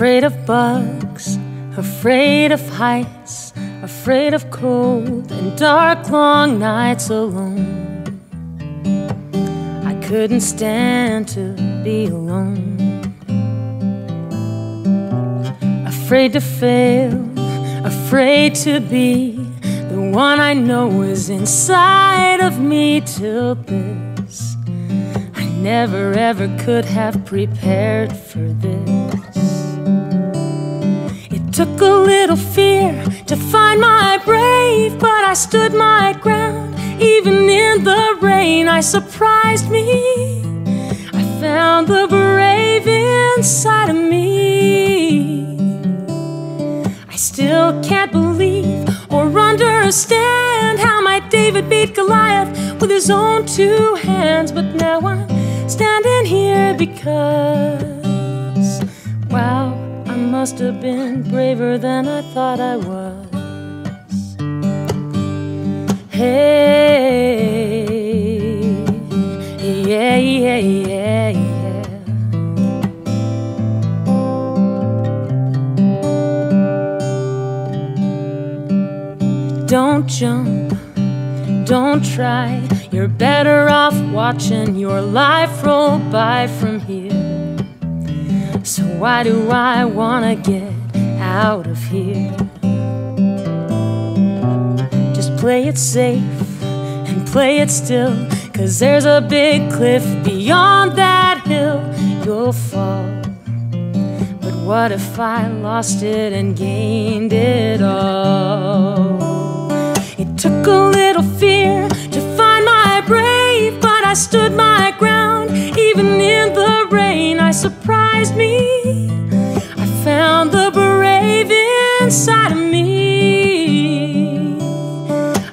Afraid of bugs, afraid of heights, afraid of cold and dark long nights alone. I couldn't stand to be alone. Afraid to fail, afraid to be the one I know is inside of me till this. I never ever could have prepared for this. Took a little fear to find my brave, but I stood my ground. Even in the rain, I surprised me. I found the brave inside of me. I still can't believe or understand how my David beat Goliath with his own two hands. But now I'm standing here because, must have been braver than I thought I was. Hey, yeah, yeah, yeah, yeah. Don't jump, don't try. You're better off watching your life roll by from here. So, why do I wanna get out of here? Just play it safe and play it still. Cause there's a big cliff beyond that hill. You'll fall. But what if I lost it and gained it all? It took a little fear to find my brave, but I stood my inside of me.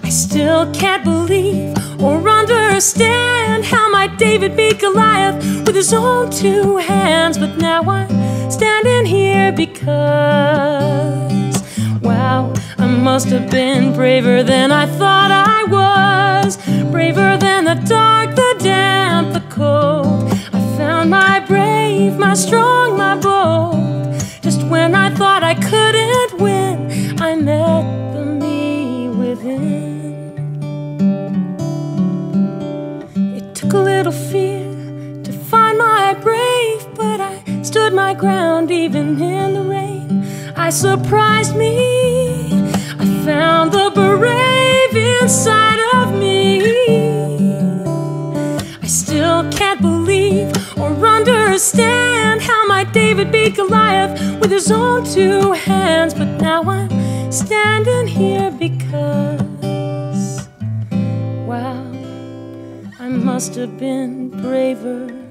I still can't believe or understand how my David beat Goliath with his own two hands. But now I'm standing here because, wow, I must have been braver than I thought I was. Braver than the dark, the damp, the cold. I found my brave, my strong, my bold. My ground even in the rain. I surprised me. I found the brave inside of me. I still can't believe or understand how my David beat Goliath with his own two hands. But now I'm standing here because, wow, I must have been braver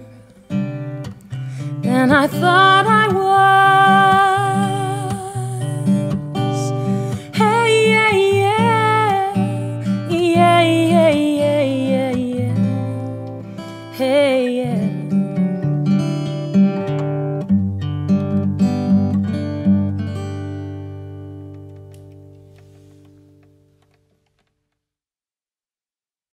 than I thought I was.